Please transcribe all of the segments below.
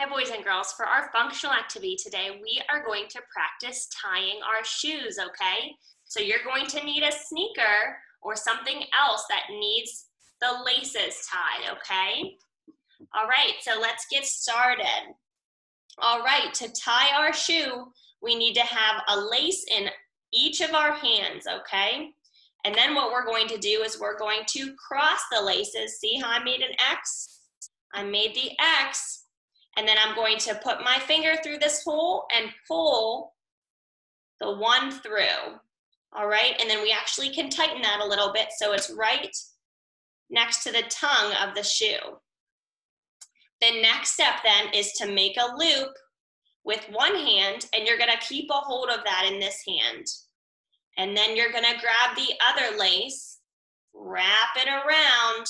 Hi, boys and girls. For our functional activity today, we are going to practice tying our shoes, okay? So you're going to need a sneaker or something else that needs the laces tied, okay? All right, so let's get started. All right, to tie our shoe, we need to have a lace in each of our hands, okay? And then what we're going to do is we're going to cross the laces. See how I made an X? I made the X and then I'm going to put my finger through this hole and pull the one through. All right, and then we actually can tighten that a little bit so it's right next to the tongue of the shoe. The next step then is to make a loop with one hand and you're gonna keep a hold of that in this hand. And then you're gonna grab the other lace, wrap it around,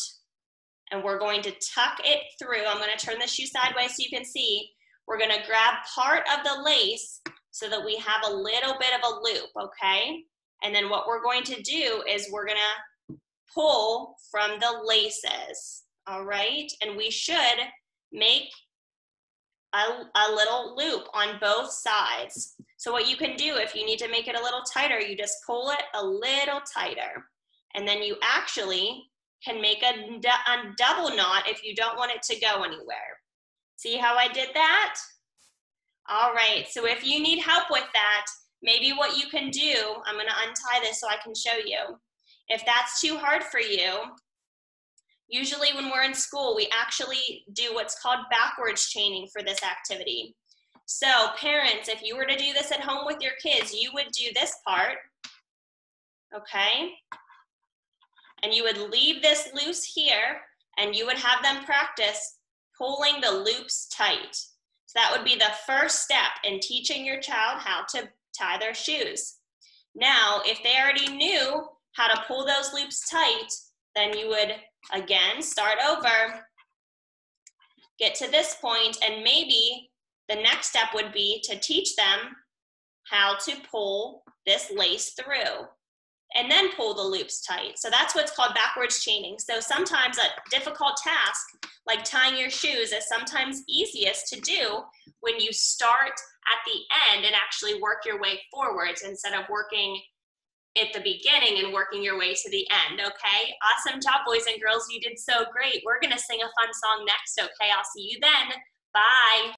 and we're going to tuck it through. I'm going to turn the shoe sideways so you can see. We're going to grab part of the lace so that we have a little bit of a loop, okay? And then what we're going to do is we're going to pull from the laces, all right? And we should make a, a little loop on both sides. So what you can do if you need to make it a little tighter, you just pull it a little tighter. And then you actually can make a, a double knot if you don't want it to go anywhere. See how I did that? All right, so if you need help with that, maybe what you can do, I'm gonna untie this so I can show you. If that's too hard for you, usually when we're in school, we actually do what's called backwards chaining for this activity. So parents, if you were to do this at home with your kids, you would do this part, okay? And you would leave this loose here and you would have them practice pulling the loops tight. So that would be the first step in teaching your child how to tie their shoes. Now, if they already knew how to pull those loops tight, then you would again start over, get to this point, and maybe the next step would be to teach them how to pull this lace through and then pull the loops tight. So that's what's called backwards chaining. So sometimes a difficult task like tying your shoes is sometimes easiest to do when you start at the end and actually work your way forwards instead of working at the beginning and working your way to the end, okay? Awesome job, boys and girls. You did so great. We're to sing a fun song next, okay? I'll see you then. Bye.